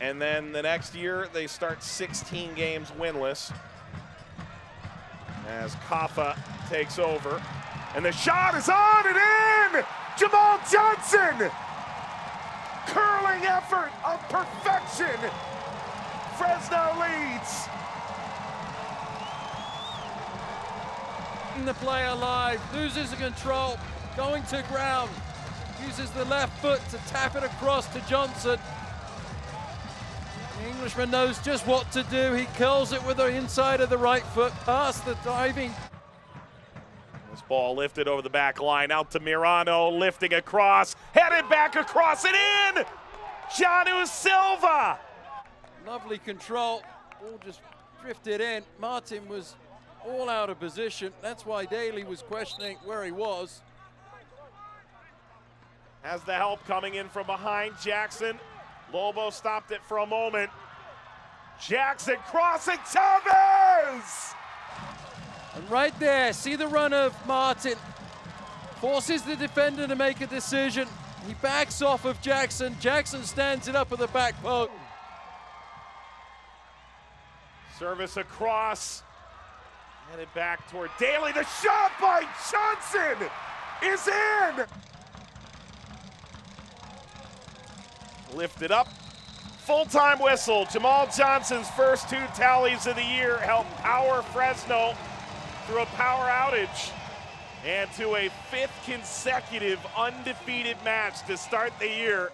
And then the next year, they start 16 games winless as Caffa takes over. And the shot is on and in! Jemal Johnson! Curling effort of perfection! Fresno leads! the play alive, loses the control, going to ground, uses the left foot to tap it across to Johnson. The Englishman knows just what to do. He curls it with the inside of the right foot past the diving. This ball lifted over the back line out to Mirano, lifting across, headed back across and in! Janu Silva! Lovely control. Ball just drifted in. Martin was all out of position. That's why Daly was questioning where he was. Has the help coming in from behind Jackson. Lobo stopped it for a moment. Jackson crossing Chavez! And right there, see the run of Martin. Forces the defender to make a decision. He backs off of Jackson. Jackson stands it up at the back post. Service across. Headed back toward Daly. The shot by Johnson is in! Lifted up. Full time whistle. Jemal Johnson's first two tallies of the year helped power Fresno through a power outage and to a fifth consecutive undefeated match to start the year.